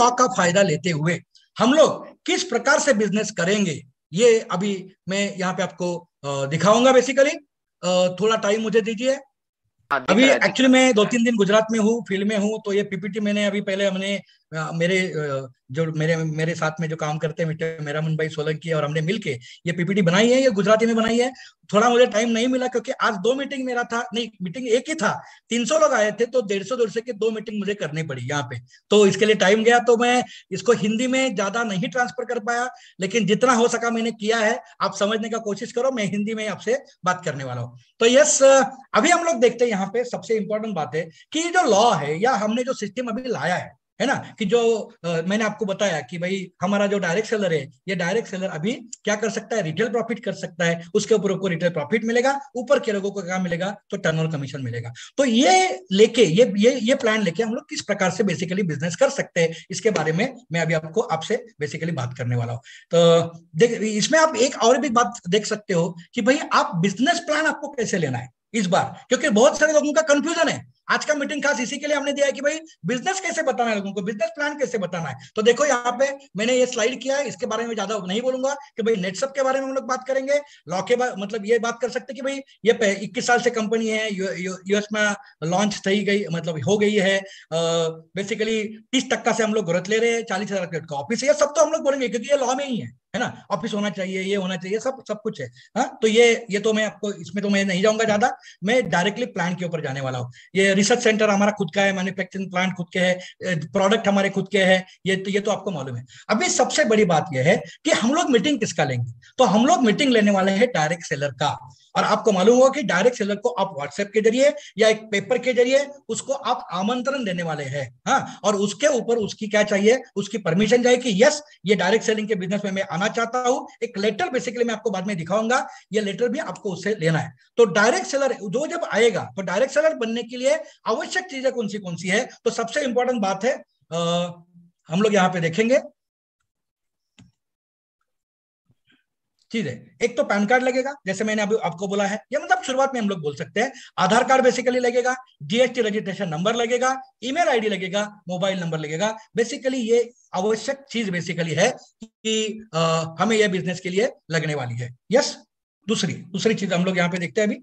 Law का फ़ायदा लेते हुए हम लोग किस प्रकार से बिज़नेस करेंगे ये अभी मैं यहाँ पे आपको दिखाऊँगा बेसिकली थोड़ा टाइम मुझे दीजिए। हाँ, अभी एक्चुअली मैं दो तीन दिन गुजरात में हूँ फ़ील्ड में हूँ तो ये पीपीटी मैंने अभी पहले हमने मेरे जो मेरे मेरे साथ में जो काम करते हैं मेरा मन भाई सोलंकी और हमने मिलके ये पीपीटी बनाई है, ये गुजराती में बनाई है। थोड़ा मुझे टाइम नहीं मिला क्योंकि आज दो मीटिंग मेरा था, नहीं मीटिंग एक ही था। तीन सौ लोग आए थे तो डेढ़ सौ डेढ़ सौ की दो मीटिंग मुझे करनी पड़ी यहाँ पे। तो इसके लिए टाइम गया तो मैं इसको हिंदी में ज़्यादा नहीं ट्रांसफ़र कर पाया, लेकिन जितना हो सका मैंने किया है। आप समझने का कोशिश करो, मैं हिंदी में आपसे बात करने वाला हूँ। तो यस अभी हम लोग देखते हैं यहाँ पे सबसे इंपॉर्टेंट बात है कि जो लॉ है या हमने जो सिस्टम अभी लाया है है ना? कि जो आ, मैंने आपको बताया कि भाई हमारा जो डायरेक्ट सेलर है ये डायरेक्ट सेलर अभी क्या कर सकता है? रिटेल प्रॉफिट कर सकता है। उसके ऊपर उसको रिटेल प्रॉफिट मिलेगा। ऊपर के लोगों को क्या मिलेगा? तो टर्न कमीशन मिलेगा। तो ये लेके ये ये ये प्लान लेके हम लोग किस प्रकार से बेसिकली बिज़नेस कर सकते हैं? इसके बारे में मैं अभी आपको आपसे बेसिकली बात करने वाला हूँ। तो देख इसमें आप एक और भी बात देख सकते हो कि भाई आप बिज़नेस प्लान आपको कैसे लेना है? इस बार। क्योंकि बहुत सारे लोगों का कंफ्यूजन है। आज का मीटिंग खास इसी के लिए हमने दिया है कि भाई बिज़नेस कैसे बताना है लोगों को बिज़नेस प्लान कैसे बताना है? तो देखो यहाँ पे मैंने ये स्लाइड किया है, इसके बारे में ज़्यादा नहीं बोलूँगा कि भाई नेटसअप के बारे में हम लोग बात करेंगे। लॉ के मतलब ये बात कर सकते कि भाई ये इक्कीस साल से कंपनी है यूएस में लॉन्च सही गई मतलब हो गई है। बेसिकली तीस टक्का से हम लोग ग्रोथ ले रहे हैं, चालीस हज़ार का ऑफ़िस है। सब तो हम लोग बोलेंगे, क्योंकि ये लॉ में ही है। है ना? ऑफ़िस होना चाहिए, ये होना चाहिए, सब सब कुछ है। हाँ? तो ये ये तो मैं आपको, इसमें तो मैं नहीं जाऊँगा ज़्यादा। मैं डायरेक्टली प्लांट के ऊपर जाने वाला हूँ। ये रिसर्च सेंटर हमारा खुद का है मैन्युफैक्चरिंग प्लांट खुद के है प्रोडक्ट हमारे खुद के है, ये तो ये तो आपको मालूम है। अभी सबसे बड़ी बात यह है कि हम लोग मीटिंग किसका लेंगे? तो हम लोग मीटिंग लेने वाले हैं डायरेक्ट सेलर का। और आपको मालूम होगा कि डायरेक्ट सेलर को आप व्हाट्सएप के ज़रिए या एक पेपर के ज़रिए उसको आप आमंत्रण देने वाले हैं। हाँ और उसके ऊपर उसकी क्या चाहिए? उसकी परमिशन चाहिए कि यस ये डायरेक्ट सेलिंग के बिज़नेस में मैं आना चाहता हूँ। एक लेटर बेसिकली मैं आपको बाद में दिखाऊँगा। ये लेटर भी आपको उससे लेना है। तो डायरेक्ट सेलर जो जब आएगा तो डायरेक्ट सेलर बनने के लिए आवश्यक चीज़ें कौन सी कौन सी है? तो सबसे इंपॉर्टेंट बात है आ, हम लोग यहाँ पे देखेंगे। चीज़ है। एक तो पैन कार्ड लगेगा जैसे मैंने अभी आपको बोला है या मतलब शुरुआत में हम लोग बोल सकते हैं आधार कार्ड बेसिकली लगेगा जीएसटी रजिस्ट्रेशन नंबर लगेगा ईमेल आईडी लगेगा मोबाइल नंबर लगेगा। बेसिकली ये आवश्यक चीज़ बेसिकली है कि आ, हमें यह बिज़नेस के लिए लगने वाली है। यस दूसरी दूसरी चीज़ हम लोग यहाँ पे देखते हैं अभी।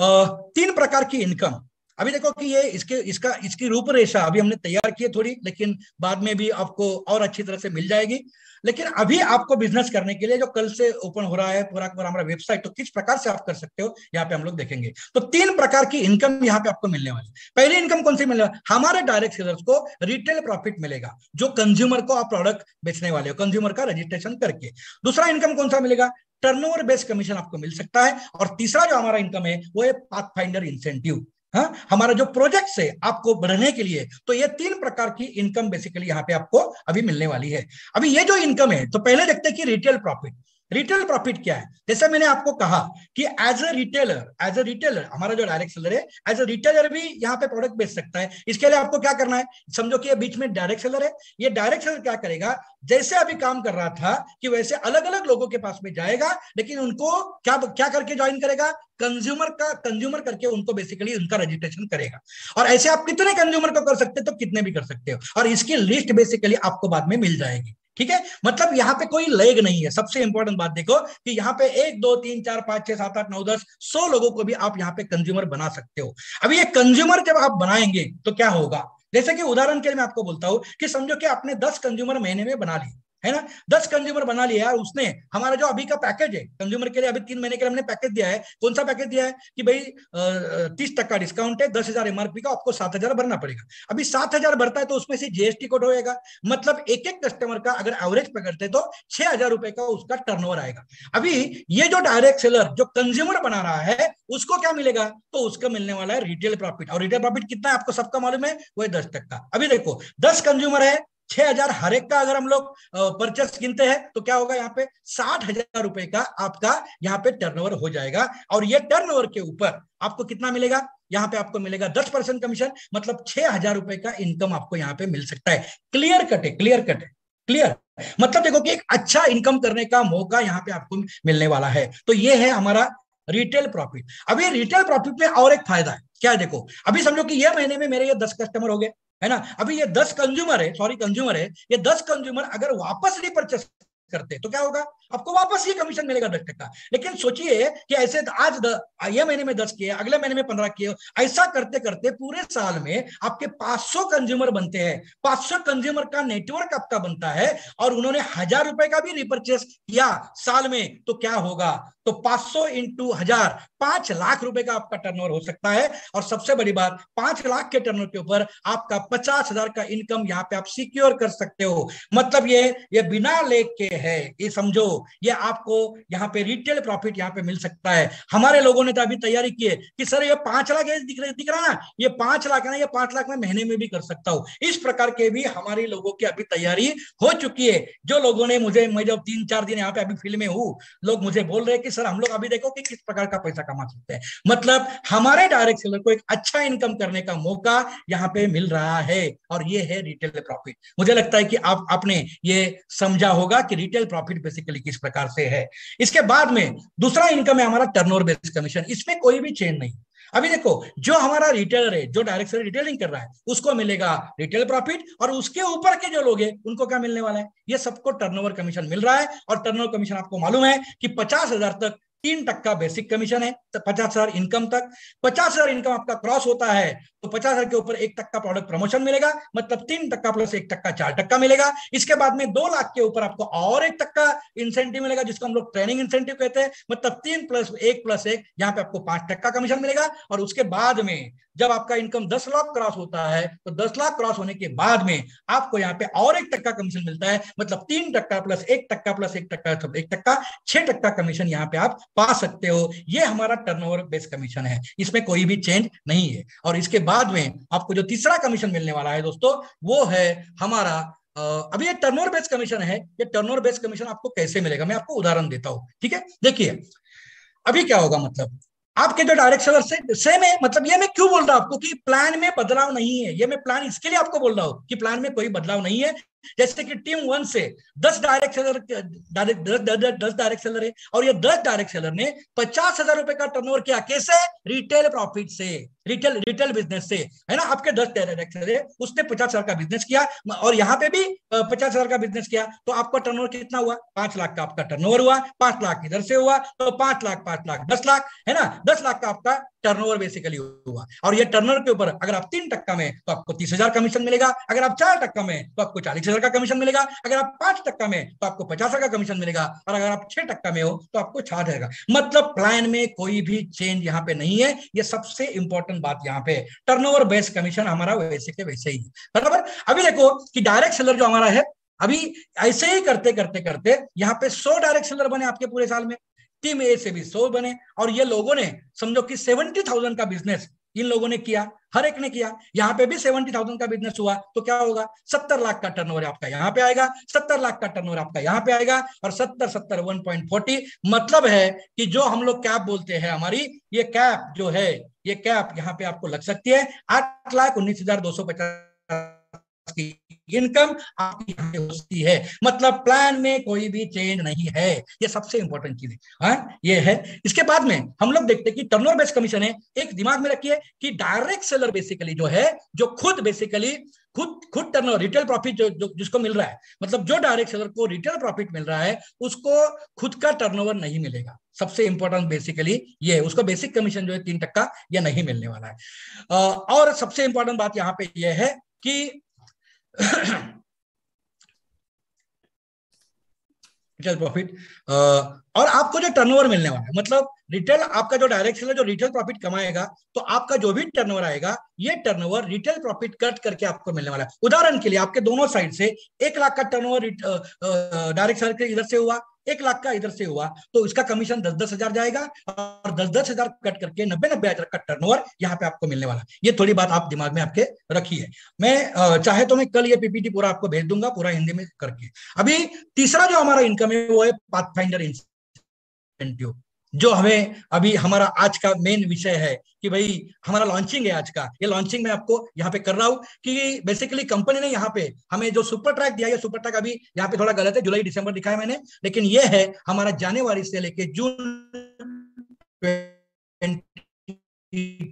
आ, तीन प्रकार की इनकम अभी देखो कि ये इसके, इसका, इसकी रूपरेखा अभी हमने तैयार की है थोड़ी, लेकिन बाद में भी आपको और अच्छी तरह से मिल जाएगी। लेकिन अभी आपको बिज़नेस करने के लिए जो कल से ओपन हो रहा है, पूरा पूरा हमारा वेबसाइट तो किस प्रकार से आप कर सकते हो, यहाँ पे हम लोग देखेंगे। तो तीन प्रकार की इनकम यहाँ पे आपको मिलने वाली पहली इनकम कौन सी मिलेगा हमारे डायरेक्ट सेलर्स को रिटेल प्रॉफिट मिलेगा, जो कंज्यूमर को आप प्रोडक्ट बेचने वाले हो कंज्यूमर का रजिस्ट्रेशन करके। दूसरा इनकम कौन सा मिलेगा? टर्नओवर बेस्ड कमीशन आपको मिल सकता है। और तीसरा जो हमारा इनकम है, वो है पाथ फाइंडर इंसेंटिव हाँ हमारा जो प्रोजेक्ट है, आपको बढ़ने के लिए तो ये तीन प्रकार की इनकम बेसिकली यहाँ पे आपको अभी मिलने वाली है। अभी ये जो इनकम है तो पहले देखते हैं कि रिटेल प्रॉफिट रिटेल प्रॉफिट क्या है? जैसे मैंने आपको कहा कि as a retailer as a retailer हमारा जो डायरेक्ट सेलर है एज ए रिटेलर भी यहाँ पे प्रोडक्ट बेच सकता है। इसके लिए आपको क्या करना है? समझो कि ये बीच में डायरेक्ट सेलर है। ये डायरेक्ट सेलर क्या करेगा? जैसे अभी काम कर रहा था कि वैसे अलग अलग लोगों के पास में जाएगा, लेकिन उनको क्या क्या करके ज्वाइन करेगा? कंज्यूमर का कंज्यूमर करके उनको बेसिकली उनका रजिस्ट्रेशन करेगा। और ऐसे आप कितने कंज्यूमर को कर सकते हो तो कितने भी कर सकते हो। और इसकी लिस्ट बेसिकली आपको बाद में मिल जाएगी। ठीक है? मतलब यहाँ पे कोई लेग नहीं है। सबसे इंपॉर्टेंट बात देखो कि यहाँ पे एक, दो, तीन, चार, पाँच, छह, सात, आठ, नौ, दस, सौ लोगों को भी आप यहाँ पे कंज्यूमर बना सकते हो। अभी ये कंज्यूमर जब आप बनाएँगे तो क्या होगा? जैसे कि उदाहरण के लिए मैं आपको बोलता हूँ कि समझो कि आपने दस कंज्यूमर महीने में बना ली है ना? दस कंज्यूमर बना लिया यार उसने। हमारा जो अभी का पैकेज है कंज्यूमर के लिए अभी तीन महीने के लिए हमने पैकेज दिया है। कौन सा पैकेज दिया है? कि भाई तीस टक्का डिस्काउंट है, दस हज़ार एमआरपी का, आपको सात हज़ार भरना पड़ेगा। अभी सात हज़ार भरता है तो उसमें से जीएसटी कोड होएगा। मतलब एक एक कस्टमर का अगर एवरेज पकड़ते तो छह हज़ार रुपए का उसका टर्नओवर आएगा। अभी ये जो डायरेक्ट सेलर जो कंज्यूमर बना रहा है, उसको क्या मिलेगा? तो उसका मिलने वाला है रिटेल प्रॉफिट और रिटेल प्रॉफिट कितना है आपको सबका मालूम है? वो है दस टक्का। अभी देखो, दस कंज्यूमर है छह हज़ार हर एक का अगर हम लोग परचेस गिनते हैं तो क्या होगा यहाँ पे? साठ हज़ार रुपए का आपका यहाँ पे टर्नओवर हो जाएगा। और ये टर्नओवर के ऊपर आपको कितना मिलेगा? यहाँ पे आपको मिलेगा दस परसेंट कमीशन मतलब छह हज़ार रुपए का इनकम आपको यहाँ पे मिल सकता है। क्लियर कट है क्लियर कट है क्लियर मतलब देखो कि एक अच्छा इनकम करने का मौका यहाँ पे आपको मिलने वाला है। तो ये है हमारा रिटेल प्रॉफिट अभी रिटेल प्रॉफिट में और एक फ़ायदा है। क्या देखो? अभी समझो कि ये महीने में मेरे ये दस कस्टमर हो गए। है ना? अभी ये दस कंज्यूमर है सॉरी कंज्यूमर है ये दस कंज्यूमर अगर वापस रिपर्चेस करते तो क्या होगा? आपको वापस ये कमीशन मिलेगा दस टका लेकिन सोचिए कि ऐसे आज द, ये महीने में दस किए अगले महीने में पंद्रह किए ऐसा करते करते पूरे साल में आपके 500 कंज्यूमर बनते हैं। 500 कंज्यूमर का नेटवर्क आपका बनता है और उन्होंने हज़ार रुपए का भी रिपर्चेस किया साल में तो क्या होगा? तो 500 सौ इंटू हज़ार पाँच लाख रुपए का आपका टर्नओवर हो सकता है। और सबसे बड़ी बात, पाँच लाख के टर्नओवर के ऊपर आपका पचास हज़ार का इनकम यहाँ पे आप सिक्योर कर सकते हो। मतलब ये ये बिना लेख के है, ये समझो, ये आपको यहाँ पे रिटेल प्रॉफिट यहाँ पे मिल सकता है। हमारे लोगों ने तो अभी तैयारी की है कि सर ये पाँच लाख दिख रहा रहा ना? ये पाँच लाख है ना, ये पाँच लाख में महीने में भी कर सकता हूँ। इस प्रकार के भी हमारे लोगों की अभी तैयारी हो चुकी है। जो लोगों ने मुझे, मैं जब तीन चार दिन यहाँ पे अभी फ़ील्ड में हूँ, लोग मुझे बोल रहे हैं कि सर हम लोग अभी देखो कि किस प्रकार का पैसा कमा सकते हैं। मतलब हमारे डायरेक्ट सेलर को एक अच्छा इनकम करने का मौका यहाँ पे मिल रहा है और ये है रिटेल प्रॉफिट मुझे लगता है कि आप, आपने ये समझा होगा कि रिटेल प्रॉफिट बेसिकली किस प्रकार से है। इसके बाद में दूसरा इनकम है हमारा टर्नओवर बेस्ड कमीशन इसमें कोई भी चेंज नहीं। अभी देखो, जो हमारा रिटेलर है, जो डायरेक्ट से रिटेलिंग कर रहा है, उसको मिलेगा रिटेल प्रॉफिट और उसके ऊपर के जो लोग हैं, उनको क्या मिलने वाला है? ये सबको टर्नओवर कमीशन मिल रहा है और टर्नओवर कमीशन आपको मालूम है कि पचास हज़ार तक तीन टक्का बेसिक कमीशन है तो पचास हज़ार इनकम तक। पचास हज़ार इनकम आपका क्रॉस होता है तो पचास हज़ार के ऊपर एक टक्का प्रोडक्ट प्रमोशन मिलेगा मतलब तीन टक्का प्लस एक टक्का चार टक्का मिलेगा। इसके बाद में दो लाख के ऊपर आपको और एक टक्का इंसेंटिव मिलेगा, जिसको हम लोग ट्रेनिंग इंसेंटिव कहते हैं। मतलब तीन प्लस एक प्लस एक, यहाँ पे आपको पाँच टक्का कमीशन मिलेगा। और उसके बाद में जब आपका इनकम दस लाख क्रॉस होता है तो दस लाख क्रॉस होने के बाद में आपको यहाँ पे और एक टक्का कमीशन मिलता है मतलब तीन टक्का प्लस एक टक्का प्लस एक टक्का मतलब एक टक्का, छह टक्का कमीशन यहाँ पे आप पा सकते हो। ये हमारा टर्नओवर बेस्ड कमीशन है। इसमें कोई भी चेंज नहीं है। और इसके बाद में आपको जो तीसरा कमीशन मिलने वाला है दोस्तों, वो है हमारा अभी ये टर्नओवर बेस्ड कमीशन है। ये टर्नओवर बेस्ड कमीशन आपको कैसे मिलेगा? मैं आपको उदाहरण देता हूँ। ठीक है? देखिए, अभी क्या होगा मतलब? आपके जो डायरेक्शन से सेम है मतलब ये मैं क्यों बोल रहा हूँ आपको कि प्लान में बदलाव नहीं है, ये मैं प्लान इसके लिए आपको बोल रहा हूँ कि प्लान में कोई बदलाव नहीं है जैसे कि टीम वन से दस डायरेक्ट सेलर दस डायरेक्ट सेलर है, और ये दस डायरेक्ट सेलर ने पचास हज़ार रुपए का टर्नओवर किया। कैसे? रिटेल प्रॉफिट से रिटेल रिटेल बिज़नेस से। है ना? आपके दस डायरेक्ट सेलर है, उसने पचास हज़ार का बिज़नेस किया, और यहाँ पे भी पचास हज़ार का बिज़नेस किया तो आपका टर्नओवर कितना हुआ? पाँच लाख का आपका टर्नओवर हुआ, पाँच लाख इधर से हुआ तो पाँच लाख पाँच लाख, दस लाख, है ना? दस लाख का आपका टर्नओवर बेसिकली हुआ। और ये टर्नओवर के ऊपर अगर आप तीन टक्का में तो आपको तीस हज़ार कमीशन मिलेगा। अगर आप चार टक्का में तो आपको चालीस हज़ार का कमीशन मिलेगा। अगर आप पाँच टक्का में तो आपको पचास हज़ार का कमीशन मिलेगा। और अगर आप छह टक्का में हो तो आपको छाट रहेगा मतलब प्लान में कोई भी चेंज यहाँ पे नहीं है। ये सबसे इंपॉर्टेंट बात यहाँ पे। टर्नओवर बेस्ड कमीशन हमारा वैसे के वैसे ही बराबर? अभी देखो कि डायरेक्ट सेलर जो हमारा है, अभी ऐसे ही करते करते करते यहाँ पे सौ डायरेक्ट सेलर बने आपके पूरे साल में। टीम ए से भी सौ बने। और ये लोगों ने, समझो कि सेवेंटी थाउज़ेंड का बिज़नेस इन लोगों ने किया, हर एक ने किया। यहाँ पे भी सेवेंटी थाउज़ेंड का बिज़नेस हुआ तो क्या होगा? सत्तर लाख का टर्नओवर आपका यहाँ पे आएगा, सत्तर लाख का टर्नओवर आपका यहाँ पे आएगा और सत्तर सत्तर वन पॉइंट फोर्टी मतलब है कि जो हम लोग कैप बोलते हैं हमारी, ये कैप जो है, ये कैप यहाँ पे आपको लग सकती है। आठ लाख उन्नीस हज़ार दो सौ पचास इनकम आपकी होती है। मतलब प्लान में कोई भी चेंज नहीं है। ये सबसे इंपॉर्टेंट चीज़ है। हाँ ये है। इसके बाद में हम लोग देखते हैं कि टर्नओवर बेस्ड कमीशन है। एक दिमाग में रखिए कि डायरेक्ट सेलर बेसिकली जो है जो खुद बेसिकली खुद खुद टर्न रिटेल प्रॉफिट जो, जो जिसको मिल रहा है। मतलब जो डायरेक्ट सेलर को रिटेल प्रॉफिट मिल रहा है उसको खुद का टर्नओवर नहीं मिलेगा। सबसे इंपॉर्टेंट बेसिकली ये है। उसको बेसिक कमीशन जो है तीन टक्का ये नहीं मिलने वाला है। और सबसे इंपॉर्टेंट बात यहाँ पे ये है कि रिटेल प्रॉफिट और आपको जो टर्नओवर मिलने वाला है मतलब रिटेल आपका जो डायरेक्ट सेलर जो रिटेल प्रॉफिट कमाएगा तो आपका जो भी टर्नओवर आएगा, ये टर्नओवर रिटेल प्रॉफिट कट करके आपको मिलने वाला है। उदाहरण के लिए आपके दोनों साइड से एक लाख का टर्नओवर डायरेक्ट सेलर के इधर से हुआ एक लाख का इधर से हुआ तो इसका कमीशन दस दस हज़ार जाएगा और दस दस हज़ार कट करके नब्बे नब्बे हज़ार का टर्नओवर यहाँ पे आपको मिलने वाला। ये थोड़ी बात आप दिमाग में आपके रखी है। मैं चाहे तो मैं कल ये पीपीटी पूरा आपको भेज दूँगा, पूरा हिंदी में करके। अभी तीसरा जो हमारा इनकम है, वो है पाथ फाइंडर इंसेंटिव जो हमें अभी हमारा आज का मेन विषय है कि भाई हमारा लॉन्चिंग है आज का। ये लॉन्चिंग मैं आपको यहाँ पे कर रहा हूँ कि बेसिकली कंपनी ने यहाँ पे हमें जो सुपर ट्रैक दिया है सुपर ट्रैक अभी यहाँ पे थोड़ा गलत है, जुलाई, दिसंबर दिखाया मैंने। लेकिन ये है, हमारा जनवरी से लेके जून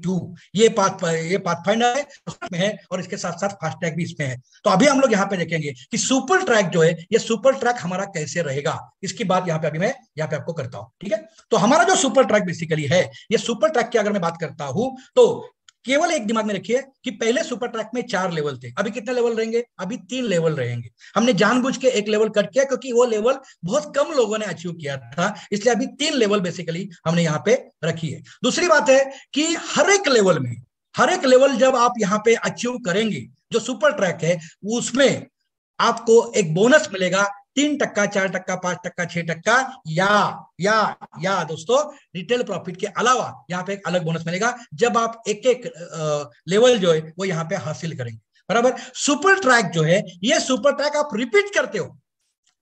टू ये पाथ ये पाथफाइंडर है उसमें है और इसके साथ साथ फास्ट ट्रैक भी इसमें है। तो अभी हम लोग यहाँ पे देखेंगे कि सुपर ट्रैक जो है, ये सुपर ट्रैक हमारा कैसे रहेगा? इसकी बात यहाँ पे अभी मैं, यहाँ पे आपको करता हूँ, ठीक है? तो हमारा जो सुपर ट्रैक बेसिकली है, ये सुपर ट्रैक की अगर मैं बात करता हूँ तो केवल एक दिमाग में रखिए कि पहले सुपर ट्रैक में चार लेवल थे, अभी कितने लेवल रहेंगे? अभी तीन लेवल रहेंगे। हमने जानबूझ के एक लेवल कट किया क्योंकि वो लेवल बहुत कम लोगों ने अचीव किया था, इसलिए अभी तीन लेवल बेसिकली हमने यहाँ पे रखी है। दूसरी बात है कि हर एक लेवल में, हर एक लेवल जब आप यहाँ पे अचीव करेंगे, जो सुपर ट्रैक है, उसमें आपको एक बोनस मिलेगा तीन टक्का, चार टक्का, पाँच टक्का, छह टक्का, या या या, दोस्तों रिटेल प्रॉफिट के अलावा यहाँ पे एक अलग बोनस मिलेगा। जब आप एक एक लेवल जो है, वो यहाँ पे हासिल करेंगे। बराबर? सुपर ट्रैक जो है, ये सुपर ट्रैक आप रिपीट करते हो।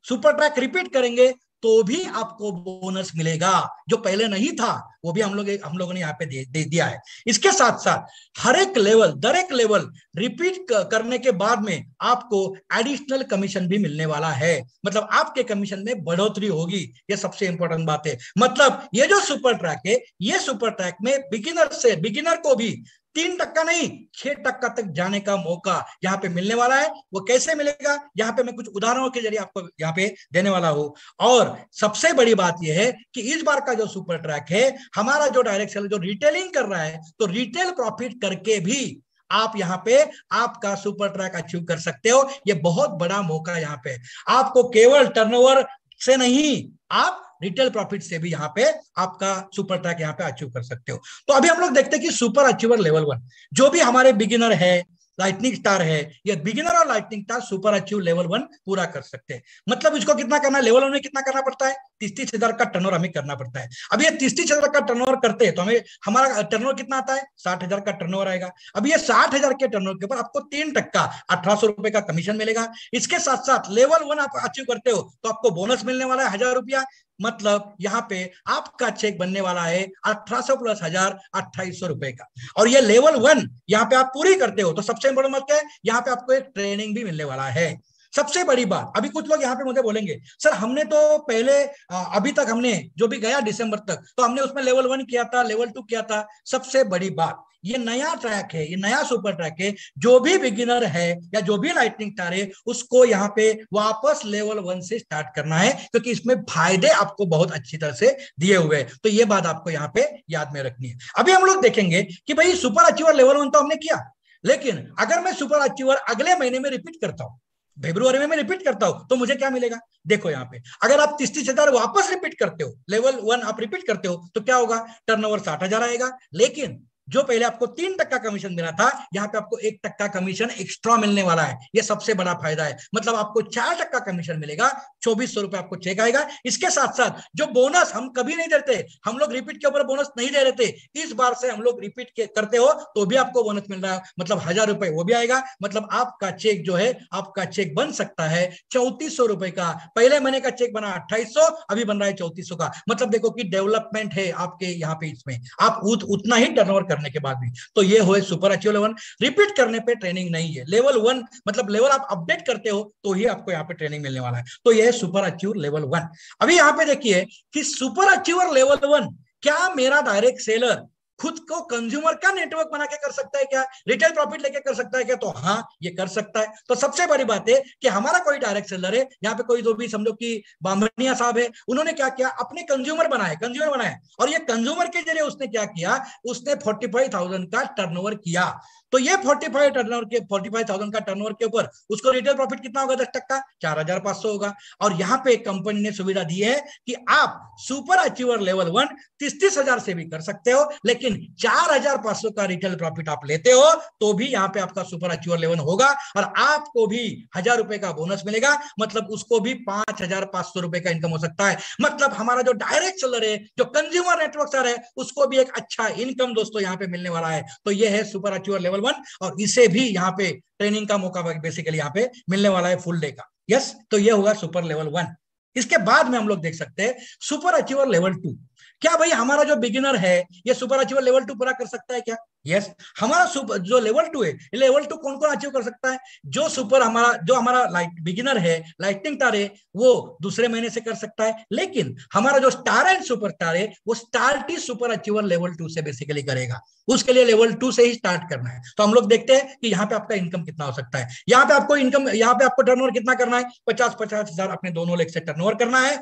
सुपर ट्रैक रिपीट करेंगे तो भी आपको बोनस मिलेगा। जो पहले नहीं था वो भी हम लोग हम लोगों ने यहाँ पे दे, दे दिया है। इसके साथ साथ हर एक लेवल दर एक लेवल रिपीट करने के बाद में आपको एडिशनल कमीशन भी मिलने वाला है। मतलब आपके कमीशन में बढ़ोतरी होगी ये सबसे इंपॉर्टेंट बात है। मतलब ये जो सुपर ट्रैक है ये सुपर ट्रैक में बिगिनर से बिगिनर को भी तीन टक्का नहीं, छह टक्का तक जाने का मौका यहाँ पे मिलने वाला है। वो कैसे मिलेगा? यहाँ पे मैं कुछ उदाहरणों के ज़रिए आपको यहाँ पे देने वाला हूँ। और सबसे बड़ी बात यह है कि इस बार का जो सुपर ट्रैक है, हमारा जो डायरेक्ट सेल जो रिटेलिंग कर रहा है तो रिटेल प्रॉफिट करके भी आप यहाँ पे आपका सुपर ट्रैक अचीव कर सकते हो। ये बहुत बड़ा मौका यहाँ पे। आपको केवल टर्नओवर से नहीं आप रिटेल प्रॉफिट से भी यहाँ पे आपका सुपर ट्रैक यहाँ पे अचीव कर सकते हो। तो अभी हम लोग देखते हैं कि सुपर अचीवर लेवल वन जो भी हमारे बिगिनर है लाइटनिंग स्टार है, ये बिगिनर और lightning star super achieve level one पूरा कर सकते हैं। मतलब इसको कितना करना लेवल वन में कितना करना पड़ता है? तीस तीस हज़ार का टर्नओवर हमें करना पड़ता है। अब ये तीस तीस हज़ार का टर्नओवर करते हैं तो हमें, हमारा टर्नओवर कितना आता है? साठ हज़ार का टर्नओवर आएगा। अब ये साठ हज़ार के टर्नओवर के ऊपर आपको तीन टक्का अठारह सौ रुपए का कमीशन मिलेगा। इसके साथ साथ लेवल वन आप अचीव करते हो तो आपको बोनस मिलने वाला है हज़ार रुपया। मतलब यहाँ पे आपका चेक बनने वाला है अठारह सौ प्लस हज़ार अट्ठाईस सौ रुपए का। और ये लेवल वन यहाँ पे आप पूरी करते हो तो सबसे इंपॉर्टेंट मतलब यहाँ पे आपको एक ट्रेनिंग भी मिलने वाला है। सबसे बड़ी बात, अभी कुछ लोग यहाँ पे मुझे बोलेंगे, सर, हमने तो पहले अभी तक हमने, जो भी गया दिसंबर तक तो हमने उसमें लेवल वन किया था, लेवल टू किया था। सबसे बड़ी बात, ये नया ट्रैक है, ये नया सुपर ट्रैक है, जो भी बिगिनर है या जो भी लाइटनिंग स्टार है, उसको यहाँ पे वापस लेवल वन से स्टार्ट करना है, क्योंकि इसमें फ़ायदे आपको बहुत अच्छी तरह से दिए हुए हैं। तो ये बात आपको यहाँ पे याद में रखनी है। अभी हम लोग देखेंगे कि भाई सुपर अचीवर लेवल वन तो हमने किया, लेकिन अगर मैं सुपर अचीवर अगले महीने में रिपीट करता हूँ फेब्रुआरी में मैं रिपीट करता हूँ तो मुझे क्या मिलेगा? देखो यहाँ पे, अगर आप तीस तीस हज़ार वापस रिपीट करते हो लेवल वन आप रिपीट करते हो तो क्या होगा? टर्नओवर साठ हज़ार आएगा। लेकिन जो पहले आपको तीन टक्का कमीशन मिला था, यहाँ पे आपको एक टक्का कमीशन एक्स्ट्रा मिलने वाला है। ये सबसे बड़ा फ़ायदा है। मतलब आपको चार टक्का कमीशन मिलेगा, चौबीस सौ रुपए आपको चेक आएगा। इसके साथ साथ जो बोनस हम कभी नहीं देते, हम लोग रिपीट के ऊपर बोनस नहीं दे रहे इस बार से हम लोग रिपीट करते हो तो भी आपको बोनस मिल रहा है। मतलब हज़ार रुपए वो भी आएगा। मतलब आपका चेक जो है, आपका चेक बन सकता है चौतीस सौ रुपए का। पहले महीने का चेक बना अट्ठाईस सौ अभी बन रहा है चौतीस सौ का। मतलब देखो कि डेवलपमेंट है आपके यहाँ पे इसमें। आप उतना ही टर्नओवर करने के बाद भी। तो ये हो सुपर अचीव लेवल रिपीट करने पे ट्रेनिंग नहीं है। लेवल वन मतलब लेवल आप अपडेट करते हो तो ही आपको यहाँ पे ट्रेनिंग मिलने वाला है। तो ये है सुपर अचीव लेवल वन अभी यहाँ पे देखिए कि सुपर अचीवर लेवल वन क्या मेरा डायरेक्ट सेलर खुद को कंज्यूमर का नेटवर्क बना के कर सकता है क्या? रिटेल प्रॉफिट लेके कर सकता है क्या? तो हाँ ये कर सकता है। तो सबसे बड़ी बात है कि हमारा कोई डायरेक्ट सेलर है, यहाँ पे कोई जो भी समझो कि बामनिया साहब है, उन्होंने क्या किया? अपने कंज्यूमर बनाए कंज्यूमर बनाए। और ये कंज्यूमर के ज़रिए उसने क्या किया? उसने फोर्टी फाइव थाउज़ेंड का टर्नओवर किया। तो ये फोर्टी फाइव टर्नओवर के फोर्टी फाइव थाउज़ेंड का टर्नओवर के ऊपर, उसको रिटेल प्रॉफिट कितना होगा दस टक्का? चार हज़ार पाँच सौ होगा। और यहाँ पे कंपनी ने सुविधा दी है कि आप सुपर अचीवर लेवल वन तीस तीस हज़ार से भी कर सकते हो, लेकिन चार हज़ार पाँच सौ का रिटेल प्रॉफिट आप लेते हो तो भी यहाँ पे आपका सुपर अचीवर लेवल होगा और आपको भी हज़ार रुपए का बोनस मिलेगा। मतलब उसको भी पाँच हज़ार पाँच सौ रुपए का इनकम हो सकता है। मतलब हमारा जो डायरेक्ट सेलर है, जो कंज्यूमर नेटवर्क सर है, उसको भी एक अच्छा इनकम दोस्तों यहाँ पे मिलने वाला है। तो ये है super achiever level level one और इसे भी यहाँ पे ट्रेनिंग का मौका बेसिकली यहाँ पे मिलने वाला है फुल डे का। यस तो ये होगा सुपर लेवल वन इसके बाद में हम लोग देख सकते हैं सुपर अचीवर लेवल टू क्या भाई हमारा जो बिगिनर है ये सुपर अचीवर लेवल टू पूरा कर सकता है क्या? यस yes, हमारा जो लेवल टू है लेवल टू कौन कौन अचीव कर सकता है? जो सुपर हमारा जो हमारा लाइट बिगिनर है लाइटिंग स्टार है वो दूसरे महीने से कर सकता है। लेकिन हमारा जो स्टार एंड सुपर स्टार है वो star T super achiever level two से बेसिकली करेगा। उसके लिए लेवल टू से ही स्टार्ट करना है। तो हम लोग देखते हैं कि यहाँ पे आपका इनकम कितना हो सकता है। यहाँ पे आपको इनकम यहाँ पे आपको टर्नओवर कितना करना है? पचास पचास हज़ार अपने दोनों लेग से टर्नओवर करना है।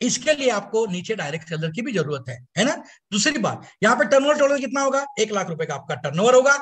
इसके लिए आपको नीचे डायरेक्ट सेलर की भी ज़रूरत है है ना? दूसरी बात, यहाँ पे टर्न ओवर टोटल कितना होगा? एक लाख रुपए का आपका टर्नओवर होगा।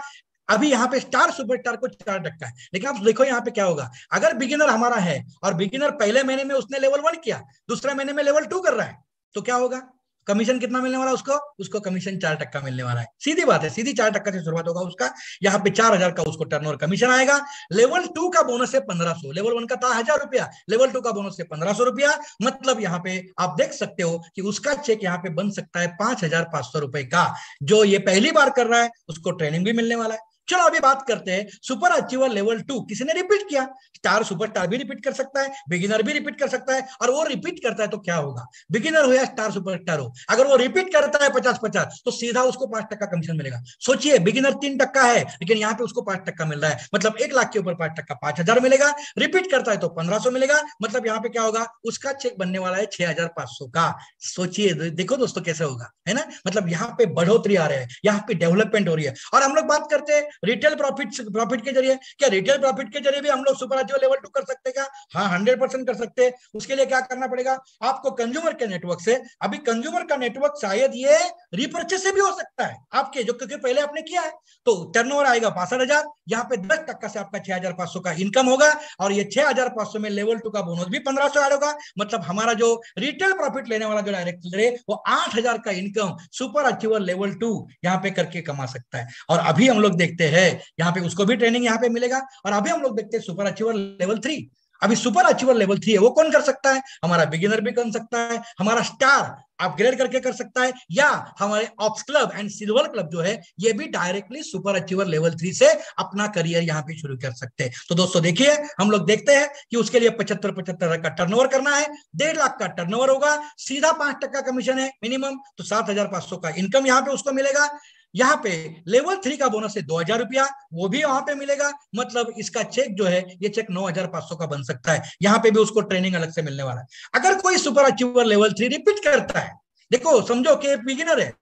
अभी यहाँ पे स्टार सुपर स्टार को चार टक्का है। लेकिन आप देखो यहाँ पे क्या होगा? अगर बिगिनर हमारा है और बिगिनर पहले महीने में उसने लेवल वन किया, दूसरे महीने में लेवल टू कर रहा है तो क्या होगा? कमीशन कितना मिलने वाला उसको? उसको कमीशन चार टक्का मिलने वाला है। सीधी बात है, सीधी चार टक्का से शुरुआत होगा उसका। यहाँ पे चार हज़ार का उसको टर्नओवर कमीशन आएगा। लेवल टू का बोनस है पंद्रह सौ। लेवल वन का था हज़ार रुपया। लेवल टू का बोनस है पंद्रह सौ रुपया। मतलब यहाँ पे आप देख सकते हो कि उसका चेक यहाँ पे बन सकता है पाँच हज़ार पाँच सौ रुपए का। जो ये पहली बार कर रहा है, उसको ट्रेनिंग भी मिलने वाला है। चलो अभी बात करते हैं सुपर अचीवर लेवल टू किसी ने रिपीट किया? स्टार सुपर स्टार भी रिपीट कर सकता है बिगिनर भी रिपीट कर सकता है, और वो रिपीट करता है तो क्या होगा? बिगिनर हो या स्टार सुपर स्टार हो, अगर वो रिपीट करता है पचास पचास तो सीधा उसको पाँच टक्का कमीशन मिलेगा। सोचिए बिगिनर तीन टक्का है, लेकिन यहाँ पे उसको पाँच टक्का मिल रहा है मतलब एक लाख के ऊपर पाँच टक्का पाँच हज़ार मिलेगा रिपीट करता है तो पंद्रह सौ मिलेगा मतलब यहाँ पे क्या होगा? उसका चेक बनने वाला है छह हज़ार पाँच सौ का। सोचिए देखो दोस्तों कैसे होगा, है ना? मतलब यहाँ पे बढ़ोतरी आ रहे है, यहाँ पे डेवलपमेंट हो रही है। और हम लोग बात करते हैं रिटेल प्रॉफिट प्रॉफिट के ज़रिए, क्या रिटेल प्रॉफिट के ज़रिए भी हम लोग सुपर अचीव लेवल टू कर सकते हैं हाँ हंड्रेड परसेंट कर सकते हैं। उसके लिए क्या करना पड़ेगा? आपको कंज्यूमर के नेटवर्क से, अभी कंज्यूमर का नेटवर्क शायद ये रिपर्चेस से भी हो सकता है। आपके जो, क्योंकि पहले आपने किया है तो टर्नओवर आएगा पांसठ हज़ार, यहाँ पे दस टक्का से आपका छह हज़ार पाँच सौ का इनकम होगा, और ये छह हज़ार पाँच सौ में लेवल टू का बोनस भी पंद्रह सौ होगा। मतलब हमारा जो रिटेल प्रॉफिट लेने वाला जो डायरेक्टर है, वो आठ हज़ार का income super achiever level two यहाँ पे करके कमा सकता है। और अभी हम लोग देखते हैं। यहाँ पे उसको भी ट्रेनिंग यहाँ पे मिलेगा। और अभी हम लोग देखते हैं सुपर अचीवर लेवल थ्री अभी सुपर अचीवर लेवल थ्री है, वो कौन कर सकता है? हमारा बिगिनर भी कर सकता है, हमारा स्टार अपग्रेड करके कर सकता है, या हमारे ops club and silver club जो है, ये भी directly super achiever level three से अपना करियर यहाँ पे शुरू कर सकते हैं। तो दोस्तों देखिए, हम लोग देखते हैं कि उसके लिए पचहत्तर पचहत्तर का टर्नओवर करना है, डेढ़ लाख का टर्नओवर होगा, सीधा पाँच टक्का कमीशन है मिनिमम तो सात का इनकम यहाँ पे उसको मिलेगा। यहाँ पे लेवल थ्री का बोनस है दो हज़ार रुपया, वो भी वहाँ पे मिलेगा मतलब इसका चेक जो है, ये चेक नौ हज़ार पाँच सौ का बन सकता है। यहाँ पे भी उसको ट्रेनिंग अलग से मिलने वाला है। अगर कोई super achiever level three repeat करता है देखो समझो कि बिगिनर है।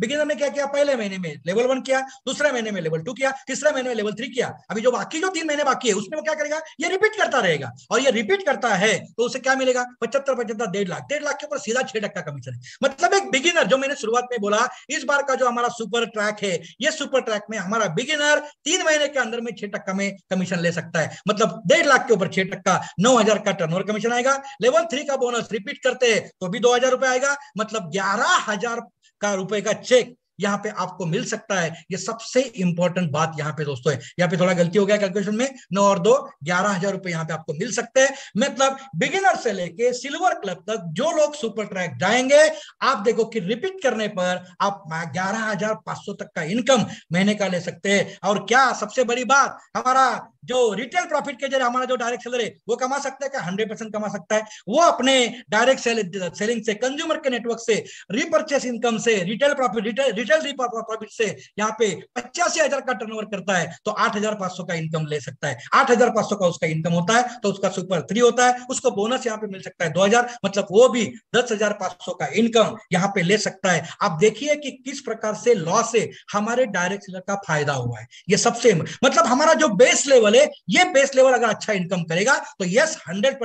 बिगिनर ने क्या किया? पहले महीने में लेवल वन किया, दूसरे महीने में लेवल टू किया, तीसरे महीने में लेवल थ्री किया। अभी जो बाकी जो तीन महीने बाकी है, उसमें वो क्या करेगा? ये रिपीट करता रहेगा। और ये रिपीट करता है तो उसे क्या मिलेगा? पचहत्तर पचहत्तर, डेढ़ लाख। डेढ़ लाख के ऊपर सीधा छह टक्का कमीशन है। मतलब एक बिगिनर जो मैंने शुरुआत में बोला, इस बार का जो हमारा सुपर ट्रैक है, ये सुपर ट्रैक में हमारा बिगिनर तीन महीने के अंदर में छह टक्का में कमीशन ले सकता है। मतलब डेढ़ लाख के ऊपर छह टक्का, नौ हज़ार का टर्नओवर कमीशन आएगा। लेवल थ्री का बोनस रिपीट करते हैं तो भी दो हज़ार रुपए आएगा। मतलब ग्यारह हज़ार का रुपए का चेक यहाँ पे आपको मिल सकता है। ये सबसे इंपॉर्टेंट बात यहाँ पे दोस्तों है। यहाँ पे थोड़ा गलती हो गया कैलकुलेशन में। नौ और दो, ग्यारह हज़ार रुपए यहाँ पे आपको मिल सकते हैं। मतलब बिगिनर से लेके सिल्वर क्लब तक जो लोग सुपर ट्रैक जाएँगे, आप देखो कि रिपीट करने पर आप ग्यारह हज़ार पाँच सौ तक का इनकम महीने का ले सकते हैं। और क्या सबसे बड़ी बात, हमारा जो रिटेल प्रॉफिट के ज़रिए हमारा जो डायरेक्ट सेलर है, वो कमा सकता है क्या? हंड्रेड परसेंट कमा सकता है। वो अपने डायरेक्ट सेलिंग से कंज्यूमर के नेटवर्क से रिपर्चेस इनकम से retail profit retail retail profit से यहाँ पे पचासी हज़ार का टर्नओवर करता है तो आठ हज़ार पाँच सौ का इनकम ले सकता है। आठ हज़ार पाँच सौ का उसका इनकम होता है तो उसका सुपर थ्री होता है, उसको बोनस यहाँ पे मिल सकता है दो हज़ार मतलब वो भी दस हज़ार पाँच सौ का इनकम यहाँ पे ले सकता है। आप देखिए कि किस प्रकार से लॉ से हमारे डायरेक्ट सेलर का फ़ायदा हुआ है। ये सबसे मतलब हमारा जो बेस लेवल है, ये बेस लेवल अगर अच्छा इनकम करेगा तो यस हंड्रेड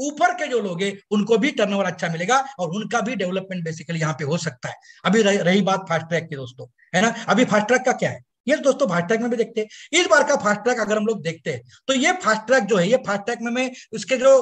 ऊपर के जो लोग हैं, उनको भी टर्नओवर अच्छा मिलेगा और उनका भी डेवलपमेंट बेसिकली यहाँ पे हो सकता है। अभी रही बात फास्ट की दोस्तों है ना अभी फास्ट ट्रैक का क्या है ये दोस्तों फास्ट ट्रैक में भी देखते हैं इस बार का फास्ट ट्रैक अगर हम लोग देखते हैं तो ये फास्ट ट्रैक जो है ये फास्ट ट्रैक में मैं इसके जो